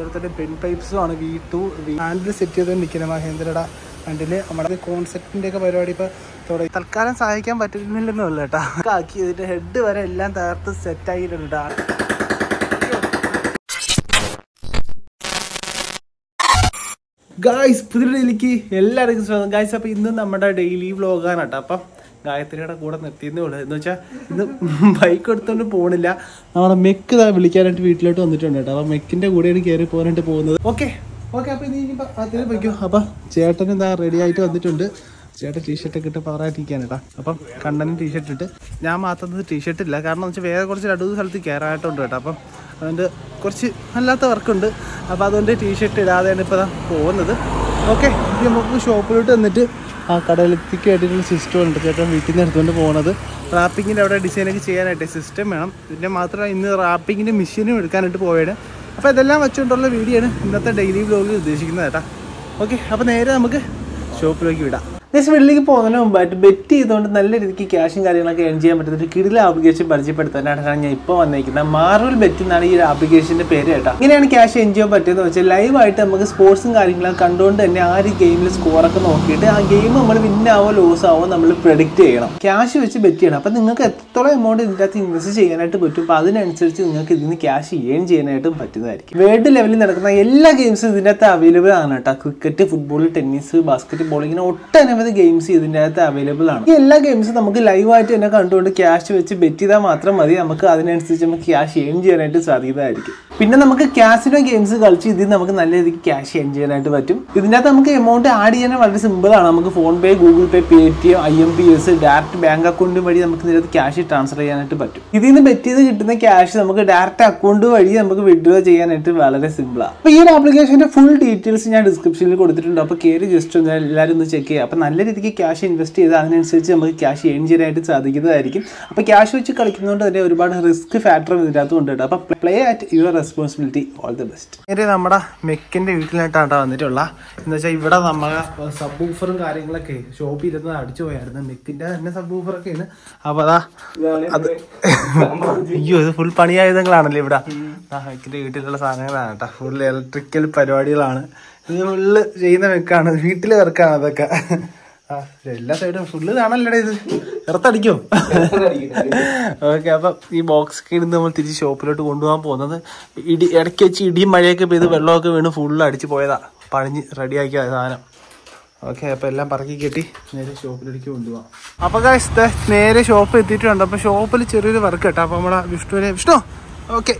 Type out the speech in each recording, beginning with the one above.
അതുപോലെ പെൻ പൈപ്സും ആണ് V to handle set ചെയ്ത് നിൽക്കുന്നത് മഹേന്ദ്രയുടെ ഹാൻഡിൽ നമ്മുടെ കോൺസെപ്റ്റിന്റെ ഒക്കെ പരിപാടി ഇപ്പൊ തുടങ്ങി. തൽക്കാലം സഹായിക്കാൻ പറ്റുന്നില്ലെന്നല്ല കേട്ടോ. ആക്കി ഇതിന്റെ ഹെഡ് വരെ എല്ലാം തകർത്ത് സെറ്റ് ആയിട്ടുണ്ട് ഗായ്സ് പുതിയ ഡെയിലിക്ക് എല്ലാവർക്കും സ്വാഗതം. ഗായ്സ് അപ്പോൾ ഇന്ന് നമ്മുടെ ഡെയിലി വ്ലോഗാണ് കേട്ടോ. അപ്പം ഗായത്രിയുടെ കൂടെ നിർത്തിയെന്നേ ഉള്ളൂ. എന്ന് വെച്ചാൽ ഇന്ന് ബൈക്ക് എടുത്തോണ്ട് പോണില്ല. നമ്മുടെ മെക്ക് ഇതാ വിളിക്കാനായിട്ട് വീട്ടിലോട്ട് വന്നിട്ടുണ്ട് കേട്ടോ. അപ്പം മെക്കിന്റെ കൂടെയാണ് കയറി പോകാനായിട്ട് പോകുന്നത്. ഓക്കെ. ഓക്കെ അപ്പോൾ ഇനി ഇനിയിപ്പോൾ അതിൽ വയ്ക്കും. അപ്പം ചേട്ടൻ എന്താ റെഡി ആയിട്ട് വന്നിട്ടുണ്ട്. ചേട്ടൻ ടീഷർട്ട് ഒക്കെ ഇട്ട് പവറായിട്ടിരിക്കുകയാണ് കേട്ടോ. അപ്പം കണ്ണനും ടീഷർട്ട് ഇട്ട്. ഞാൻ മാത്രം ടീഷർട്ട് ഇല്ല. കാരണം വെച്ചാൽ വേറെ കുറച്ച് രണ്ട് മൂന്ന് സ്ഥലത്ത് കയറായിട്ടുണ്ട് കേട്ടോ. അപ്പം അതുകൊണ്ട് കുറച്ച് അല്ലാത്ത വർക്കുണ്ട്. അപ്പോൾ അതുകൊണ്ട് ടീഷർട്ട് ഇടാതെയാണ് ഇപ്പോൾ പോകുന്നത്. ഓക്കെ നമുക്ക് ഷോപ്പിലോട്ട് വന്നിട്ട് ആ കടയിലേക്ക് ആയിട്ടൊരു സിസ്റ്റം ഉണ്ട്. ചേട്ടൻ വീട്ടിൽ നിന്ന് എടുത്തുകൊണ്ട് പോകുന്നത് റാപ്പിങ്ങിന്റെ അവിടെ ഡിസൈനൊക്കെ ചെയ്യാനായിട്ട് സിസ്റ്റം വേണം. പിന്നെ മാത്രമല്ല ഇന്ന് റാപ്പിങ്ങിന്റെ മെഷീനും എടുക്കാനായിട്ട് പോവുകയാണ് അപ്പോൾ ഇതെല്ലാം വെച്ചുകൊണ്ടുള്ള വീഡിയോ ആണ് ഇന്നത്തെ ഡെയിലി വ്ലോഗിൽ ഉദ്ദേശിക്കുന്നത് ചേട്ടാ ഓക്കെ അപ്പോൾ നേരെ നമുക്ക് ഷോപ്പിലേക്ക് വിടാം. നെക്സ്റ്റ് വീട്ടിലേക്ക് പോകുന്നതിന് മുമ്പായിട്ട് ബെറ്റ് ചെയ്തുകൊണ്ട് നല്ല രീതിക്ക് ക്യാഷും കാര്യങ്ങളൊക്കെ ഏൺ ചെയ്യാൻ പറ്റുന്ന ഒരു കിടില ആപ്ലിക്കേഷൻ പരിചയപ്പെടുത്താനാണ് ഞാൻ ഇപ്പോൾ വന്നിരിക്കുന്നത് മാർവൽ ബെറ്റ് എന്നാണ് ഈ ഒരു ആപ്ലിക്കേഷന്റെ പേര് കേട്ടോ. ഇങ്ങനെയാണ് ക്യാഷ് എൻ ചെയ്യാൻ പറ്റുന്നത് വെച്ചാൽ ലൈവായിട്ട് നമുക്ക് സ്പോർട്സും കാര്യങ്ങളൊക്കെ കണ്ടുകൊണ്ട് തന്നെ ആ ഒരു ഗെയിമിൽ സ്കോറൊക്കെ നോക്കിയിട്ട് ആ ഗെയിം നമ്മൾ വിൻ ആവോ ലോസ് ആവോ നമ്മൾ പ്രെഡിക്റ്റ് ചെയ്യണം. ക്യാഷ് വെച്ച് ബെറ്റ് ചെയ്യണം. അപ്പോൾ നിങ്ങൾക്ക് എത്രത്തോളം എമൗണ്ട് ഇതിന്റെ അകത്ത് ഇൻവെസ്റ്റ് ചെയ്യാനായിട്ട് പറ്റും? അപ്പോൾ അതിനനുസരിച്ച് നിങ്ങൾക്ക് ഇതിന് ക്യാഷ് ഏൺ ചെയ്യാനായിട്ടും പറ്റുന്നതായിരിക്കും. വേൾഡ് ലെവലിൽ നടക്കുന്ന എല്ലാ ഗെയിംസും ഇതിന്റെ അകത്ത് അവൈലബിൾ ആണ് കേട്ടോ. Cricket football tennis basketball ഇങ്ങനെ ഒട്ടനവധി ഗെയിംസ് ഇതിന്റെ അകത്ത് അവൈലബിൾ ആണ്. ഈ എല്ലാ ഗെയിംസും നമുക്ക് ലൈവായിട്ട് തന്നെ കണ്ടുകൊണ്ട് ക്യാഷ് വെച്ച് ബെറ്റ് ചെയ്താൽ മാത്രം മതി. നമുക്ക് അതിനനുസരിച്ച് നമുക്ക് ക്യാഷ് ഏൺ ചെയ്യാനായിട്ട് സാധിക്കുന്നതായിരിക്കും പിന്നെ നമുക്ക് ക്യാസിനോ ഗെയിംസ് കളിച്ച് ഇതിൽ നമുക്ക് നല്ല രീതിക്ക് ക്യാഷ് ഏൺ ചെയ്യാനായിട്ട് പറ്റും. ഇതിനകത്ത് നമുക്ക് എമൗണ്ട് ആഡ് ചെയ്യാൻ വളരെ സിമ്പിൾ ആണ്. നമുക്ക് PhonePe Google pay Paytm I M P S direct bank account വഴി നമുക്ക് ഇതിനകത്ത് ക്യാഷ് ട്രാൻസ്ഫർ ചെയ്യാനായിട്ട് പറ്റും. ഇതിൽ നിന്ന് ബെറ്റ് ചെയ്ത് കിട്ടുന്ന ക്യാഷ് നമുക്ക് ഡയറക്റ്റ് അക്കൗണ്ട് വഴി നമുക്ക് വിഡ്രോ ചെയ്യാനായിട്ട് വളരെ സിമ്പിളാണ് അപ്പോൾ ഈ ഒരു ആപ്ലിക്കേഷന്റെ ഫുൾ ഡീറ്റെയിൽസ് ഞാൻ ഡിസ്ക്രിപ്ഷനിൽ കൊടുത്തിട്ടുണ്ട്. അപ്പോൾ കയറി ജസ്റ്റ് ഒന്ന് എല്ലാവരും ഒന്ന് ചെക്ക് ചെയ്യുക. അപ്പോൾ നല്ല രീതിക്ക് ക്യാഷ് ഇൻവെസ്റ്റ് ചെയ്ത് അതിനനുസരിച്ച് നമുക്ക് ക്യാഷ് ഏൺ ചെയ്യാനായിട്ട് സാധിക്കുന്നതായിരിക്കും. അപ്പോൾ ക്യാഷ് വെച്ച് കളിക്കുന്നതുകൊണ്ട് തന്നെ ഒരുപാട് റിസ്ക് ഫാക്ടർ ഇതിനകത്ത് ഉണ്ട് അപ്പോൾ play at your responsibility all the best നേരെ നമ്മുടെ മെക്കിന്റെ വീട്ടിലായിട്ടാണ് വന്നിട്ടുള്ള. എന്ന് വെച്ചാൽ ഇവിടെ നമ്മൾ സബ് ഊഫറും കാര്യങ്ങളൊക്കെ ഷോപ്പിൽ ഇരുന്ന് അടിച്ചു പോയായിരുന്നു. മെക്കിന്റെ തന്നെ സബ് ഊഫറൊക്കെയാണ് അപ്പോൾ അതാ അത് അയ്യോ ഇത് ഫുൾ പണിയായുധങ്ങളാണല്ലോ ഇവിടെ. മെക്കിന്റെ വീട്ടിലുള്ള സാധനങ്ങളാണ് കേട്ടോ. ഫുൾ ഇലക്ട്രിക്കൽ പരിപാടികളാണ്. ഇത് ഫുള്ള് ചെയ്യുന്ന മെക്കാണ്. വീട്ടിൽ വർക്കാണ് അതൊക്കെ. എല്ലാ സൈഡും ഫുള്ള് കാണല്ലേ ഇത്? ഇറത്തടിക്കോ? ഓക്കെ അപ്പം ഈ ബോക്സ് ഒക്കെ നമ്മൾ തിരിച്ച് ഷോപ്പിലോട്ട് കൊണ്ടുപോകാൻ പോകുന്നത് ഇടി ഇടയ്ക്ക് വെച്ച് ഇടിയും മഴയൊക്കെ പെയ്ത് വെള്ളമൊക്കെ വീണ് ഫുള്ള് അടിച്ച് പോയതാ. പണിഞ്ഞ് റെഡിയാക്കിയ സാധനം. ഓക്കെ അപ്പൊ എല്ലാം പറക്കി കെട്ടി നേരെ ഷോപ്പിലേക്ക് കൊണ്ടുപോകാം. അപ്പൊ guys, നേരെ ഷോപ്പ് എത്തിയിട്ടുണ്ട്. അപ്പൊ ഷോപ്പിൽ ചെറിയൊരു വർക്ക് കേട്ടോ. അപ്പൊ നമ്മളെ വിഷ്ണുവിനെ വിഷ്ണു ഓക്കെ.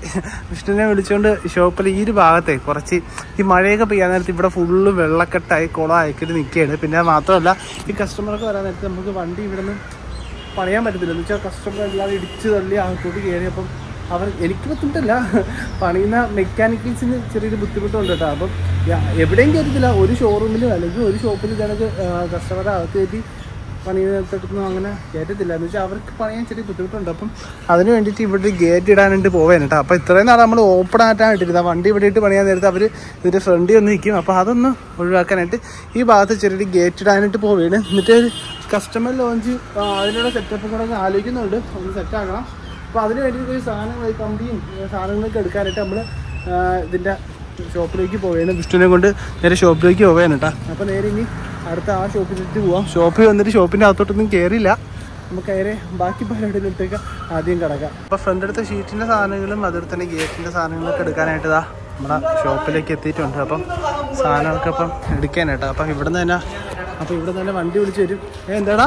വിഷ്ണുവിനെ വിളിച്ചുകൊണ്ട് ഷോപ്പിൽ ഈ ഒരു ഭാഗത്തെ കുറച്ച് ഈ മഴയൊക്കെ പെയ്യാൻ നേരത്ത് ഇവിടെ ഫുള്ള് വെള്ളക്കെട്ടായി കുളം അയക്കിട്ട് നിൽക്കുകയാണ് പിന്നെ മാത്രമല്ല ഈ കസ്റ്റമർക്ക് വരാൻ നേരത്ത് നമുക്ക് വണ്ടി ഇവിടെ നിന്ന് പണിയാൻ പറ്റത്തില്ല. എന്ന് വെച്ചാൽ കസ്റ്റമർ എല്ലാം ഇടിച്ച് തള്ളി അകത്തോട്ട് കയറി അപ്പം അവർ എനിക്ക് ബുദ്ധിമുട്ടല്ല പണിയുന്ന മെക്കാനിക്കൽസിന് ചെറിയൊരു ബുദ്ധിമുട്ടുണ്ട് കേട്ടോ. അപ്പം എവിടെയും കയറ്റത്തില്ല ഒരു ഷോറൂമിലും അല്ലെങ്കിൽ ഒരു ഷോപ്പിലും ഇതേക്ക് കസ്റ്റമറെ അകത്ത് കയറ്റി പണിയെടുത്തൊന്നും അങ്ങനെ കയറ്റത്തില്ല എന്ന് വെച്ചാൽ അവർക്ക് പണിയാൻ ചെറിയ ബുദ്ധിമുട്ടുണ്ട്. അപ്പം അതിന് വേണ്ടിയിട്ട് ഇവിടെ ഗേറ്റ് ഇടാനായിട്ട് പോവാൻ കേട്ടോ അപ്പോൾ ഇത്രയും നാൾ നമ്മൾ ഓപ്പൺ ആയിട്ടാണ് ഇട്ടിരുന്നത്. വണ്ടി ഇവിടെ ഇട്ട് പണിയാൻ നേരത്തെ അവർ ഇതിന്റെ ഫ്രണ്ടിൽ ഒന്ന് നിൽക്കും അപ്പോൾ അതൊന്ന് ഒഴിവാക്കാനായിട്ട് ഈ ഭാഗത്ത് ചെറിയൊരു ഗേറ്റ് ഇടാനായിട്ട് പോവുകയാണ് എന്നിട്ട് കസ്റ്റമർ ലോഞ്ച് അതിനുള്ള സെറ്റപ്പ് കൂടെ ഒന്ന് ആലോചിക്കുന്നുണ്ട്. ഒന്ന് സെറ്റാക്കണം അപ്പം അതിന് വേണ്ടിയിട്ട് ഒരു സാധനങ്ങൾ കമ്പിയും സാധനങ്ങളൊക്കെ എടുക്കാനായിട്ട് നമ്മൾ ഇതിന്റെ ഷോപ്പിലേക്ക് പോവുകയാണ് വിഷ്ണുവിനെ കൊണ്ട് നേരെ ഷോപ്പിലേക്ക് പോവുകയാണ് കേട്ടോ അപ്പോൾ നേരെ ഇനി അടുത്ത ആ ഷോപ്പിലേക്ക് പോവാം. ഷോപ്പിൽ വന്നിട്ട് ഷോപ്പിന്റെ അകത്തോട്ടൊന്നും കയറിയില്ല നമുക്ക് നേരെ ബാക്കി പലയിടത്തേക്ക് ആദ്യം കിടക്കാം. അപ്പോൾ ഫ്രണ്ട് അടുത്ത ഷീറ്റിന്റെ സാധനങ്ങളും അതുപോലെ തന്നെ ഗേറ്റിന്റെ സാധനങ്ങളൊക്കെ എടുക്കാനായിട്ട് ഇതാ നമ്മുടെ ഷോപ്പിലേക്ക് എത്തിയിട്ടുണ്ട്. അപ്പം സാധനങ്ങൾക്ക് അപ്പം എടുക്കാനായിട്ടോ അപ്പം ഇവിടെ നിന്ന് തന്നെ അപ്പോൾ ഇവിടെ തന്നെ വണ്ടി വിളിച്ചു വരും. ഏ എന്താടാ?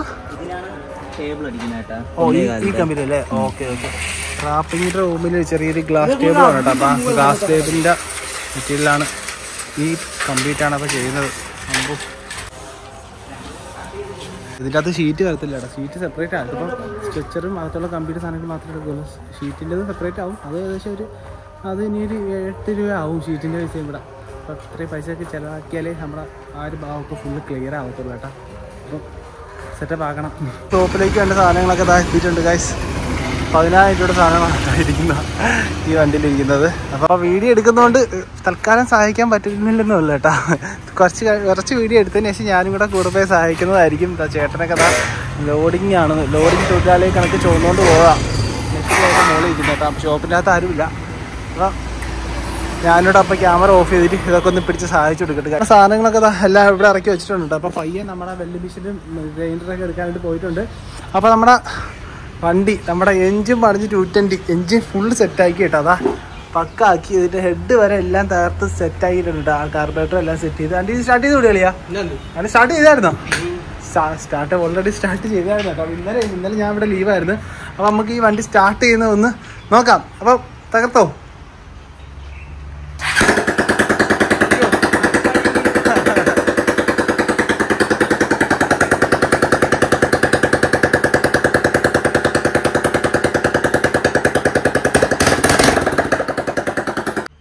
ടേബിൾ അടിക്കാനായിട്ടാ ഓ ഈ കമ്പനി അല്ലേ? Okay okay. റാപ്പിങ്ങിന്റെ റൂമിൽ ചെറിയൊരു ഗ്ലാസ് ടേബിൾ ആണ് കേട്ടോ അപ്പം ഗ്ലാസ് ടേബിളിന്റെ മെറ്റീരിയലാണ് ഈ കംപ്ലീറ്റ് ആണ് അപ്പോൾ ചെയ്യുന്നത്. ഇതിന്റെ അകത്ത് ഷീറ്റ് വരത്തില്ല കേട്ടോ. ഷീറ്റ് സെപ്പറേറ്റ് ആണ്. ഇപ്പം സ്ട്രെച്ചറും അകത്തുള്ള കമ്പ്യൂട്ടർ സാധനങ്ങൾ മാത്രമേ എടുക്കുകയുള്ളൂ. ഷീറ്റിന്റെത് സെപ്പറേറ്റ് ആവും. അത് ഏകദേശം ഒരു അത് ഇനി ഒരു എട്ട് രൂപ ആവും ഷീറ്റിന്റെ പൈസയും കൂടെ. അപ്പോൾ അത്രയും പൈസയൊക്കെ ചിലവാക്കിയാലേ നമ്മുടെ ആ ഒരു ഭാഗമൊക്കെ ഫുള്ള് ക്ലിയർ ആവത്തുള്ളൂ കേട്ടോ. അപ്പം സെറ്റപ്പ് ആക്കണം. ടോപ്പിലേക്ക് വേണ്ട സാധനങ്ങളൊക്കെ ഇതാ എത്തിയിട്ടുണ്ട് ഗൈസ് പതിനായിരം രൂപയുടെ സാധനമാണ് ഈ വണ്ടിയിൽ ഇരിക്കുന്നത്. അപ്പോൾ വീഡിയോ എടുക്കുന്നതുകൊണ്ട് തൽക്കാലം സഹായിക്കാൻ പറ്റുന്നില്ലെന്നല്ല കേട്ടോ. കുറച്ച് കുറച്ച് വീഡിയോ എടുത്തതിന് ശേഷം ഞാനും കൂടെ കൂടെ പോയി സഹായിക്കുന്നതായിരിക്കും ചേട്ടനൊക്കെ അതാ ലോഡിങ് ആണ്. ലോഡിങ് തൊഴിലാളി കണക്ക് ചുവന്നുകൊണ്ട് പോകാം നെക്സ്റ്റ് മുകളിൽ ഇരിക്കുന്നത് കേട്ടോ. ഷോപ്പിന്റെ അകത്ത് ആരുമില്ല. അപ്പോൾ ഞാനിവിടെ അപ്പോൾ ക്യാമറ ഓഫ് ചെയ്തിട്ട് ഇതൊക്കെ ഒന്ന് പിടിച്ച് സഹായിച്ചു കൊടുക്കട്ടെ. കാരണം സാധനങ്ങളൊക്കെ എല്ലാം ഇവിടെ ഇറക്കി വെച്ചിട്ടുണ്ട്. അപ്പോൾ പയ്യെ നമ്മുടെ വെല്ലുമിഷനും മിഷനും ഗ്രൈൻഡറൊക്കെ എടുക്കാനായിട്ട് പോയിട്ടുണ്ട്. അപ്പോൾ നമ്മുടെ വണ്ടി നമ്മുടെ എഞ്ചിൻ പണിഞ്ഞ് ടു ട്വന്റി എഞ്ചിൻ ഫുള്ള് സെറ്റാക്കി കേട്ടോ അതാ. പക്കാക്കി ഇതിന്റെ ഹെഡ് വരെ എല്ലാം തകർത്ത് സെറ്റാക്കിയിട്ടുണ്ട് ആ കാർബറേറ്റർ എല്ലാം സെറ്റ് ചെയ്ത്. വണ്ടി സ്റ്റാർട്ട് ചെയ്ത് വിടുകളിയാ വണ്ടി സ്റ്റാർട്ട് ചെയ്തായിരുന്നോ? സ്റ്റാർട്ട് ഓൾറെഡി സ്റ്റാർട്ട് ചെയ്തായിരുന്നു കേട്ടോ. ഇന്നലെ ഇന്നലെ ഞാൻ ഇവിടെ ലീവായിരുന്നു അപ്പോൾ നമുക്ക് ഈ വണ്ടി സ്റ്റാർട്ട് ചെയ്യുന്ന ഒന്ന് നോക്കാം. അപ്പോൾ തകർത്തോ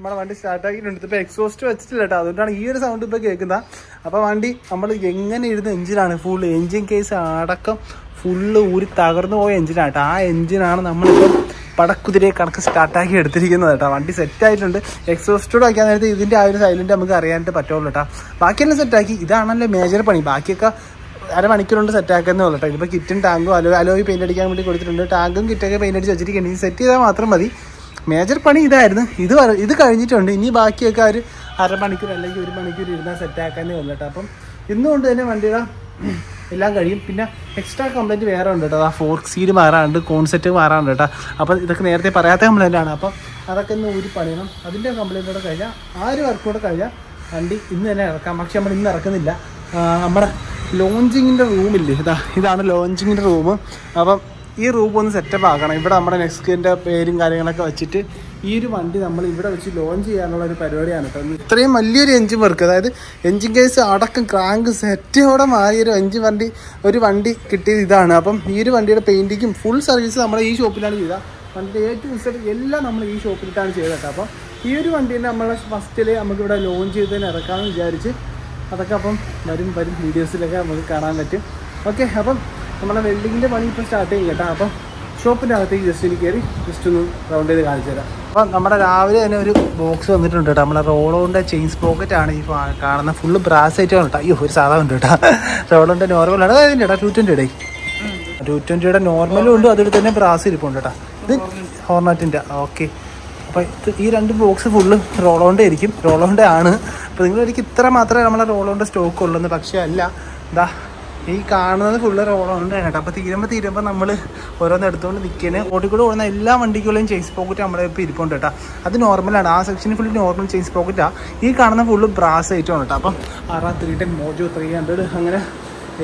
നമ്മുടെ വണ്ടി സ്റ്റാർട്ട് ആക്കിയിട്ടുണ്ട്. ഇപ്പോൾ എക്സോസ്റ്റ് വെച്ചിട്ടില്ല കേട്ടോ അതുകൊണ്ടാണ് ഈ ഒരു സൗണ്ട് ഇപ്പോൾ കേൾക്കുന്നത് അപ്പോൾ വണ്ടി നമ്മൾ എങ്ങനെ ഇരുന്ന എഞ്ചിനാണ്? ഫുൾ എഞ്ചിൻ കേസ് അടക്കം ഫുള്ള് ഊരി തകർന്നു പോയ എഞ്ചിനാണ് കേട്ടോ ആ എഞ്ചിനാണ് നമ്മളിപ്പോൾ പടക്കുതിരയെ കണക്ക് സ്റ്റാർട്ടാക്കി എടുത്തിരിക്കുന്നത് കേട്ടോ വണ്ടി സെറ്റ് ആയിട്ടുണ്ട്. എക്സോസ്റ്റോട് വയ്ക്കാൻ നേരത്തെ ഇതിന്റെ ആ ഒരു സൈലന്റ് നമുക്ക് അറിയാനായിട്ട് പറ്റുള്ളൂ കേട്ടോ ബാക്കിയെല്ലാം സെറ്റാക്കി ഇതാണല്ലോ മേജർ പണി. ബാക്കിയൊക്കെ അരമണിക്കൂറുണ്ട് സെറ്റ് ആക്കുന്നേ ഉള്ളൂ കേട്ടോ ഇപ്പോൾ കിറ്റും ടാങ്കും അലോ അലോയി പെയിന്റ് അടിക്കാൻ വേണ്ടി കൊടുത്തിട്ടുണ്ട്. ടാങ്കും കിറ്റൊക്കെ പെയിന്റ് അടിച്ച് വെച്ചിരിക്കുകയാണ് സെറ്റ് ചെയ്താൽ മാത്രം മതി. മേജർ പണി ഇതായിരുന്നു. ഇത് ഇത് കഴിഞ്ഞിട്ടുണ്ട്. ഇനി ബാക്കിയൊക്കെ ഒരു അരമണിക്കൂർ അല്ലെങ്കിൽ ഒരു മണിക്കൂർ ഇരുന്നാൽ സെറ്റ് ആക്കാനേ ഉള്ളൂ കേട്ടോ. അപ്പം ഇന്നുകൊണ്ട് തന്നെ വണ്ടിയുടെ എല്ലാം കഴിയും. പിന്നെ എക്സ്ട്രാ കംപ്ലൈന്റ് വേറെ ഉണ്ട് കേട്ടോ. ആ ഫോർക്ക് സീഡ് മാറാനുണ്ട് കോൺസെറ്റ് മാറാനുണ്ട് കേട്ടോ. അപ്പം ഇതൊക്കെ നേരത്തെ പറയാത്ത കംപ്ലൈന്റാണ് അപ്പം അതൊക്കെ ഒന്ന് ഊരി പണിയണം. അതിന്റെ കംപ്ലൈന്റ് കൂടെ കഴിഞ്ഞാൽ ആ ഒരു വർക്ക് കൂടെ കഴിഞ്ഞാൽ വണ്ടി ഇന്ന് തന്നെ ഇറക്കാം. പക്ഷെ നമ്മൾ ഇന്ന് ഇറക്കുന്നില്ല. നമ്മുടെ ലോഞ്ചിങ്ങിന്റെ റൂമില്ലേ ഇതാ ഇതാണ് ലോഞ്ചിങ്ങിന്റെ റൂം അപ്പം ഈ റൂം ഒന്ന് സെറ്റപ്പ് ആക്കണം. ഇവിടെ നമ്മുടെ നെക്സ്റ്റിന്റെ പേരും കാര്യങ്ങളൊക്കെ വെച്ചിട്ട് ഈ ഒരു വണ്ടി നമ്മൾ ഇവിടെ വെച്ച് ലോഞ്ച് ചെയ്യാനുള്ള ഒരു പരിപാടിയാണ് കേട്ടോ ഇത്രയും വലിയൊരു എഞ്ചിൻ വർക്ക്. അതായത് എഞ്ചിൻ കേസ് അടക്കം ക്രാങ്ക് സെറ്റോടെ മാറിയൊരു എഞ്ചിൻ വണ്ടി ഒരു വണ്ടി കിട്ടിയത് ഇതാണ്. അപ്പം ഈ ഒരു വണ്ടിയുടെ പെയിന്റിങ്ങും ഫുൾ സർവീസ് നമ്മൾ ഈ ഷോപ്പിലാണ് ചെയ്തത് വണ്ടിയുടെ എ ടു എല്ലാം നമ്മൾ ഈ ഷോപ്പിലിട്ടാണ് ചെയ്തത് കേട്ടോ അപ്പം ഈ ഒരു വണ്ടീനെ നമ്മൾ ഫസ്റ്റിൽ നമുക്കിവിടെ ലോഞ്ച് ചെയ്തതിന് ഇറക്കാമെന്ന് വിചാരിച്ച് അതൊക്കെ അപ്പം വരും വരും. വീഡിയോസിലൊക്കെ നമുക്ക് കാണാൻ പറ്റും. ഓക്കെ അപ്പം നമ്മളെ വെൽഡിങ്ങിന്റെ പണി ഇപ്പോൾ സ്റ്റാർട്ട് ചെയ്യും കേട്ടോ. അപ്പം ഷോപ്പിന്റെ അകത്തേക്ക് ജസ്റ്റ് എനിക്ക് കയറി ജസ്റ്റ് ഒന്ന് റൗണ്ട് ചെയ്ത് കാണിച്ചു തരാം. അപ്പം നമ്മുടെ രാവിലെ തന്നെ ഒരു ബോക്സ് വന്നിട്ടുണ്ട് കേട്ടോ. നമ്മളെ റോളോന്റെ ചെയിൻസ് പോക്കറ്റ് ആണ് ഈ കാണുന്ന ഫുള്ള് ബ്രാസ് ആയിട്ടാണ് കേട്ടോ. അയ്യോ ഒരു സാധാ ഉണ്ട് കേട്ടോ. റോളോന്റെ നോർമലാണ് അതായത് കേട്ടോ ടു ട്വന്റി ഇടേ ടു ട്വന്റിയുടെ നോർമലും ഉണ്ട്. അതിൽ തന്നെ ബ്രാസ് ഇരിപ്പുണ്ട് കേട്ടോ. ഇത് ഹോർണറ്റിന്റെ ഓക്കെ അപ്പോൾ ഇത് ഈ രണ്ട് ബോക്സ് ഫുള്ള് റോളോന്റെ ആയിരിക്കും. റോളോന്റെ ആണ്. അപ്പോൾ നിങ്ങൾ എനിക്ക് ഇത്ര മാത്രമേ നമ്മളെ റോളോന്റെ സ്റ്റോക്ക് ഉള്ളൂ പക്ഷേ അല്ല. എന്താ ഈ കാണുന്നത് ഫുള്ള് ആണ് കേട്ടോ. അപ്പോൾ തീരുമ്പോൾ തീരുമ്പോൾ നമ്മൾ ഓരോന്ന് എടുത്തുകൊണ്ട് നിൽക്കുന്നത് ഓടിക്കൂടെ ഓടുന്ന എല്ലാ വണ്ടിക്കുള്ളേയും ചേസ് പോക്കറ്റ് നമ്മുടെ ഇപ്പോൾ ഇരിപ്പുണ്ട് കേട്ടോ. അത് നോർമലാണ് ആ സെക്ഷനിൽ ഫുള്ള് നോർമൽ ചേസ് പോക്കറ്റാണ് ഈ കാണുന്ന ഫുള്ള് ബ്രാസ് ഐറ്റമാണ് കേട്ടോ. അപ്പം ആറാം three ten Mojo three hundred അങ്ങനെ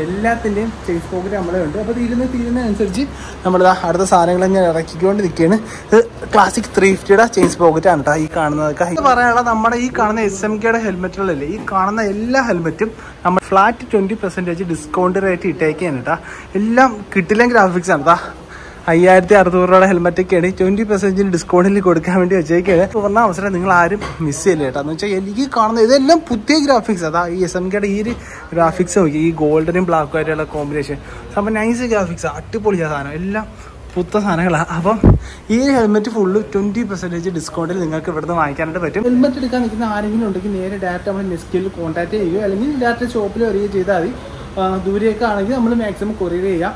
എല്ലാത്തിന്റെയും ചേസ് പോക്കറ്റ് നമ്മളെ ഉണ്ട് അപ്പോൾ തീരുന്ന തീരുന്നതനുസരിച്ച് നമ്മൾ അടുത്ത സാധനങ്ങൾ ഇങ്ങനെ ഇറക്കിക്കൊണ്ട് നിൽക്കുകയാണ് ഇത് ക്ലാസിക് ത്രീ ഫിഫ്റ്റിയുടെ ചെയിൻസ് പോക്കറ്റ് ആണ് കേട്ടോ ഈ കാണുന്നതൊക്കെ ഇത് പറയാനുള്ള നമ്മുടെ ഈ കാണുന്ന എസ് എം കെയുടെ ഹെൽമെറ്റുകളല്ലേ ഈ കാണുന്ന എല്ലാ ഹെൽമെറ്റും നമ്മൾ flat twenty percentage discount rate ഇട്ടേക്കാണ് കേട്ടോ എല്ലാം കിട്ടില്ല ഗ്രാഫിക്സ് ആണ് കേട്ടോ അയ്യായിരത്തി അറുന്നൂറ് രൂപയുടെ ഹെൽമെറ്റൊക്കെയാണ് ട്വന്റി പെർസെന്റിന് ഡിസ്കൗണ്ടിൽ കൊടുക്കാൻ വേണ്ടി വെച്ചേക്കാണ്. പറഞ്ഞ അവസരം നിങ്ങൾ ആരും മിസ് ചെയ്യില്ല കേട്ടോ എന്ന് വെച്ചാൽ എനിക്ക് കാണുന്ന ഇതെല്ലാം പുതിയ ഗ്രാഫിക്സ് അതാ ഈ എസ് എം കെയുടെ ഈ ഒരു ഗ്രാഫിക്സ് നോക്കി ഈ ഗോൾഡനും ബ്ലാക്കും ആയിട്ടുള്ള കോമ്പിനേഷൻ അപ്പം നൈസ് ഗ്രാഫിക്സ് അടിപൊളിയ സാധനം. എല്ലാം പുത്ത സാധനങ്ങളാണ് അപ്പം ഈ ഹെൽമെറ്റ് ഫുള്ള് ട്വന്റി പെർസെന്റേജ് ഡിസ്കൗണ്ടിൽ നിങ്ങൾക്ക് ഇവിടുന്ന് വാങ്ങിക്കാനായിട്ട് പറ്റും. ഹെൽമെറ്റ് എടുക്കാൻ നിൽക്കുന്ന ആരെങ്കിലും ഉണ്ടെങ്കിൽ നേരെ ഡയറക്റ്റ് നമ്മൾ നെസ്കിൽ കോൺടാക്ട് ചെയ്യുകയോ അല്ലെങ്കിൽ ഡയറക്റ്റ് ഷോപ്പിൽ വരികയോ ചെയ്താൽ മതി. ദൂരെയൊക്കെ ആണെങ്കിൽ നമ്മൾ മാക്സിമം കൊറിയർ ചെയ്യാം.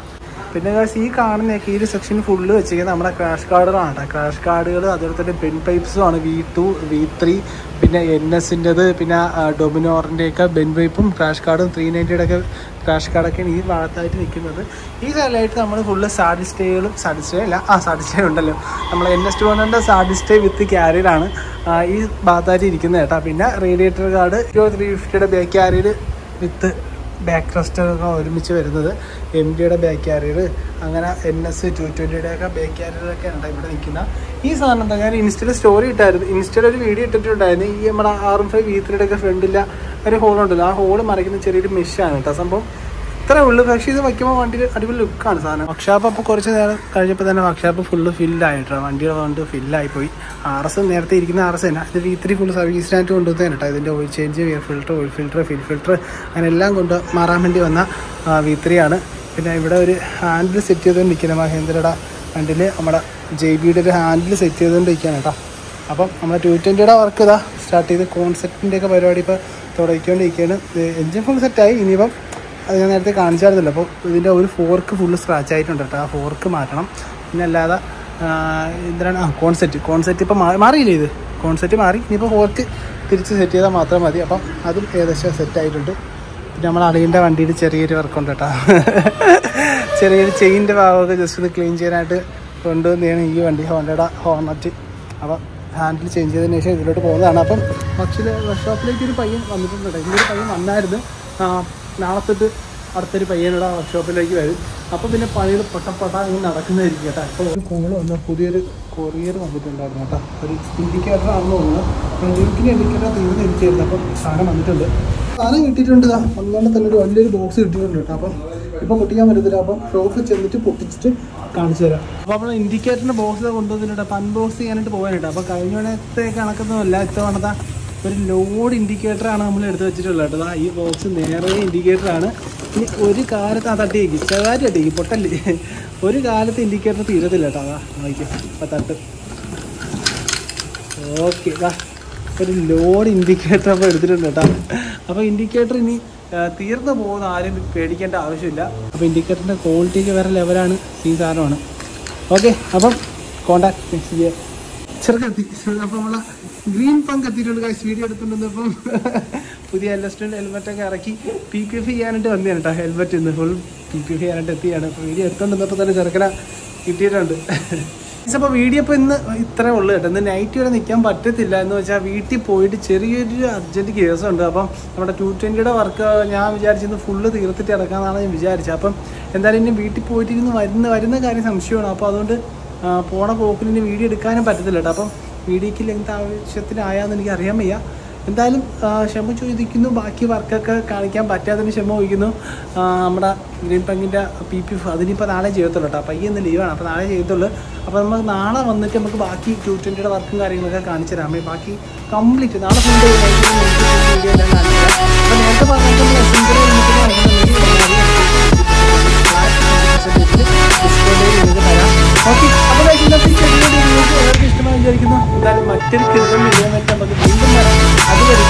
പിന്നെ guys ഈ കാണുന്നൊക്കെ ഈ ഒരു സെക്ഷൻ ഫുള്ള് വെച്ചിരിക്കുന്നത് നമ്മുടെ ക്രാഷ് കാർഡുകളാണ് ക്രാഷ് കാർഡുകൾ അതുപോലെ തന്നെ പെൻ പൈപ്പ്സും ആണ്. വി ടു വി ത്രീ പിന്നെ എൻ എസിന്റെത് പിന്നെ ഡൊമിനോറിന്റെയൊക്കെ ബെൻ പൈപ്പും ക്രാഷ് കാർഡും ത്രീ നയന്റിയുടെ ഒക്കെ ക്രാഷ് കാർഡൊക്കെയാണ് ഈ ഭാഗത്തായിട്ട് നിൽക്കുന്നത്. ഈ സൈഡിലായിട്ട് നമ്മൾ ഫുള്ള് സാഡിസ്റ്റേകളും സാഡിസ്റ്റേ അല്ല ആ സാഡിസ്റ്റേ ഉണ്ടല്ലോ. നമ്മൾ എൻ എസ് ടു ഹൺഡ്രഡ് സാഡിസ്റ്റേ വിത്ത് ക്യാരിയറാണ് ഈ ഭാഗത്തായിട്ട് ഇരിക്കുന്നത് കേട്ടോ. പിന്നെ റേഡിയേറ്റർ കാർഡ് ത്രീ ഫിഫ്റ്റിയുടെ ബാക്ക് ക്യാരിയർ വിത്ത് ബാക്ക് റെസ്റ്റൊക്കെ ഒരുമിച്ച് വരുന്നത്. എം ഡിയുടെ ബാക്ക് ക്യാരിയർ അങ്ങനെ എൻ എസ് ടു ട്വന്റിയുടെ ഒക്കെ ബാക്ക് ക്യാരിയറൊക്കെ ഉണ്ട് ഇവിടെ നിൽക്കുന്ന. ഈ സാധനം എന്താ? ഞാൻ ഇൻസ്റ്റയിൽ സ്റ്റോറി ഇട്ടായിരുന്നു. ഇൻസ്റ്റയിൽ ഒരു വീഡിയോ ഇട്ടിട്ടുണ്ടായിരുന്നു. ഈ നമ്മുടെ ആർ എം ഫൈവ് വി ത്രീയുടെ ഒക്കെ ഫ്രണ്ടില്ല ഒരു ഹോൾ ഉണ്ടല്ലോ. ആ ഹോൾ മറിക്കുന്ന ചെറിയൊരു മെഷാണ് കേട്ടോ. സംഭവം ഇത്രേ ഉള്ളൂ. പക്ഷേ ഇത് വയ്ക്കുമ്പോൾ വണ്ടിയിൽ അടിപൊളി ലുക്കാണ് സാധനം. വർക്ക്ഷോപ്പ് അപ്പോൾ കുറച്ച് നേരം കഴിഞ്ഞപ്പോൾ തന്നെ വർക്ക്ഷോപ്പ് ഫുള്ള് ഫില്ലായിട്ടോ വണ്ടിയുടെ കൊണ്ട് ഫില്ലായി പോയി. ആർ എസ് നേരത്തെ ഇരിക്കുന്ന ആർ എസ് തന്നെ. ഇത് വി ത്രീ ഫുൾ സ്റ്റാൻഡ് കൊണ്ടുവന്നതാണ് കേട്ടോ. ഇതിന്റെ oil change air filter oil filter ഫിൽ ഫിൽറ്റർ അങ്ങനെ എല്ലാം കൊണ്ട് മാറാൻ വേണ്ടി വന്ന വി ത്രീ ആണ്. പിന്നെ ഇവിടെ ഒരു ഹാൻഡിൽ സെറ്റ് ചെയ്തുകൊണ്ട് നിൽക്കുന്ന മഹേന്ദ്രയുടെ വണ്ടിയിൽ നമ്മുടെ ജെ ബിയുടെ ഒരു ഹാൻഡിൽ സെറ്റ് ചെയ്തുകൊണ്ട് നിൽക്കുകയാണ് കേട്ടോ. അപ്പം നമ്മുടെ ടു ട്വന്റിയുടെ വർക്ക് ഇതാ സ്റ്റാർട്ട് ചെയ്ത് കോൺസെപ്റ്റിന്റെയൊക്കെ പരിപാടി ഇപ്പോൾ തുടങ്ങിക്കൊണ്ടിരിക്കുകയാണ് എൻജിൻ ഫുൾ സെറ്റായി ഇനിയിപ്പം അത് ഞാൻ നേരത്തെ കാണിച്ചായിരുന്നല്ലോ. അപ്പോൾ ഇതിന്റെ ഒരു ഫോർക്ക് ഫുൾ സ്ക്രാച്ച് ആയിട്ടുണ്ട് കേട്ടോ. ആ ഫോർക്ക് മാറ്റണം. പിന്നെ അല്ലാതെ എന്തിനാണ്? ആ കോൺസെറ്റ് കോൺസെറ്റ് ഇപ്പോൾ മാറി മാറിയില്ലേ ഇത്? കോൺസെറ്റ് മാറി. ഇനിയിപ്പോൾ ഫോർക്ക് തിരിച്ച് സെറ്റ് ചെയ്താൽ മാത്രം മതി. അപ്പം അതും ഏകദേശം സെറ്റ് ആയിട്ടുണ്ട്. പിന്നെ നമ്മൾ അളിയന്റെ വണ്ടിയിൽ ചെറിയൊരു വർക്കുണ്ട് കേട്ടോ. ചെറിയൊരു ചെയിന്റെ ഭാഗമൊക്കെ ജസ്റ്റ് ഒന്ന് ക്ലീൻ ചെയ്യാനായിട്ട് കൊണ്ടുവന്നതാണ് ഈ വണ്ടി ഹോണ്ടയുടെ ഹോർണറ്റ്. അപ്പം ഹാൻഡിൽ ചേഞ്ച് ചെയ്തതിന് ശേഷം ഇതിലോട്ട് പോകുന്നതാണ്. അപ്പം പക്ഷേ വർക്ക്ഷോപ്പിലേക്ക് ഒരു പയ്യൻ വന്നിട്ടുണ്ട് ഒരു പയ്യൻ വന്നായിരുന്നു. നാളെ തൊട്ട് അടുത്തൊരു പയ്യനുള്ള വർക്ക്ഷോപ്പിലേക്ക് വരും. അപ്പോൾ പിന്നെ പണികൾ പൊട്ട പൊട്ട ഇങ്ങനെ നടക്കുന്നതായിരിക്കും കേട്ടോ. അപ്പോൾ ഒരു കോൾ വന്ന പുതിയൊരു കൊറിയർ വന്നിട്ടുണ്ടായിരുന്നു കേട്ടോ. ഒരു ഇൻഡിക്കേറ്ററാണെന്ന് തോന്നുന്നു. ലിങ്കിന് എനിക്കെല്ലാം തീർന്ന് എനിക്കായിരുന്നു അപ്പം സാധനം വന്നിട്ടുണ്ട്. സാധനം കിട്ടിയിട്ടുണ്ട് അതുകൊണ്ട് തന്നെ ഒരു വലിയൊരു ബോക്സ് കിട്ടിയിട്ടുണ്ട് കേട്ടോ. അപ്പം ഇപ്പം പൊട്ടിക്കാൻ പറ്റത്തില്ല. അപ്പം ഷോപ്പിൽ ചെന്നിട്ട് പൊട്ടിച്ചിട്ട് കാണിച്ചു തരാം. അപ്പോൾ നമ്മൾ ഇൻഡിക്കേറ്ററിന്റെ ബോക്സ് കൊണ്ടുവന്നിട്ടുണ്ട് അപ്പം അൺബോക്സ് ചെയ്യാനായിട്ട് പോകാനായിട്ട്. അപ്പോൾ കഴിഞ്ഞ തവണത്തെ കണക്കൊന്നുമല്ല ഇത്തവണത്തെ ഒരു ലോഡ് ഇൻഡിക്കേറ്ററാണ് നമ്മൾ എടുത്ത് വെച്ചിട്ടുള്ളത് കേട്ടോ. ഈ ബോക്സ് നേരെ ഇൻഡിക്കേറ്ററാണ് ഇനി ഒരു കാലത്ത് ആ തട്ടി വയ്ക്കും ചെറുതായിട്ട് തട്ടിക്കും പൊട്ടല്ലേ ഒരു കാലത്ത് ഇൻഡിക്കേറ്റർ തീരത്തില്ല കേട്ടോ. അതാ നോക്കിയാൽ അപ്പം തട്ട്. ഓക്കെ ദാ. ഒരു ലോഡ് ഇൻഡിക്കേറ്റർ അപ്പോൾ എടുത്തിട്ടുണ്ട് കേട്ടോ. അപ്പോൾ ഇൻഡിക്കേറ്റർ ഇനി തീർന്നു പോകുന്ന ആരും പേടിക്കേണ്ട ആവശ്യമില്ല. അപ്പോൾ ഇൻഡിക്കേറ്ററിന്റെ ക്വാളിറ്റിക്ക് വേറെ ലെവലാണ് ഈ സാധനമാണ്. ഓക്കെ അപ്പം കോണ്ടാക്ട് നെക്സ്റ്റ് ചെയ്യാം ചെറുക്കെത്തി അപ്പം നമ്മളെ ഗ്രീൻ പങ്ക് എത്തിയിട്ടുണ്ട് കാശ് വീഡിയോ എടുത്തിട്ടുണ്ട്. അപ്പം പുതിയ എല്ലസ്റ്റന്റ് ഹെൽമെറ്റൊക്കെ ഇറക്കി പി പി എഫ് ചെയ്യാനായിട്ട് വന്നതാണ് കേട്ടോ ഹെൽമെറ്റ് ഇന്ന് ഫുൾ പി പി എഫ് ചെയ്യാനായിട്ട് എത്തിയാണ്. അപ്പോൾ വീഡിയോ എത്തുന്നുണ്ടപ്പോൾ തന്നെ ചെറുക്കന കിട്ടിയിട്ടുണ്ട്. അപ്പോൾ വീഡിയോ ഇപ്പോൾ ഇന്ന് ഇത്രേ ഉള്ളൂ കേട്ടോ. ഇന്ന് നൈറ്റ് വരെ നിൽക്കാൻ പറ്റത്തില്ല. എന്ന് വെച്ചാൽ വീട്ടിൽ പോയിട്ട് ചെറിയൊരു അർജന്റ് കേസുണ്ട് അപ്പം നമ്മുടെ ടു ട്വന്റിയുടെ വർക്ക് ഞാൻ വിചാരിച്ചിരുന്നു ഫുള്ള് തീർത്തിട്ട് ഇറക്കാമെന്നാണ് ഞാൻ വിചാരിച്ചത്. അപ്പം എന്തായാലും ഇനി വീട്ടിൽ പോയിട്ട് ഇരുന്ന് വരുന്ന വരുന്ന കാര്യം സംശയമാണ്. അപ്പോൾ അതുകൊണ്ട് പോണ പോക്കിന് ഇനി വീഡിയോ എടുക്കാനും പറ്റത്തില്ല കേട്ടോ. അപ്പം വീഡിയോക്ക് ലെങ്ത് ആവശ്യത്തിനായാന്ന് എനിക്ക് അറിയാൻ വയ്യ. എന്തായാലും ക്ഷമ ചോദിക്കുന്നു. ബാക്കി വർക്കൊക്കെ കാണിക്കാൻ പറ്റാത്തതിന് ക്ഷമ ചോദിക്കുന്നു. നമ്മുടെ ഗ്രീൻ പങ്കിന്റെ പി പി അതിനിപ്പോൾ നാളെ ചെയ്യത്തുള്ളൂ കേട്ടോ. പയ്യെ ഇന്ന് ലീവാണ് അപ്പോൾ നാളെ ചെയ്യത്തുള്ളൂ. അപ്പോൾ നമുക്ക് നാളെ വന്നിട്ട് നമുക്ക് ബാക്കി ടു ട്വന്റിയുടെ വർക്കും കാര്യങ്ങളൊക്കെ കാണിച്ചു തരാം. ബാക്കി കംപ്ലീറ്റ് നാളെ ഫുൾ തരാം അപ്പോൾ നേരത്തെ പറഞ്ഞിട്ടുള്ള ഓക്കെ. അപ്പോൾ ഇന്നത്തെ ചെറിയ നിങ്ങൾക്ക് ഇഷ്ടമായി വിചാരിക്കുന്നു. എന്തായാലും മറ്റൊരു കിരുതം വീഡിയോ നമുക്ക് വീണ്ടും വരാം. അതുവരെ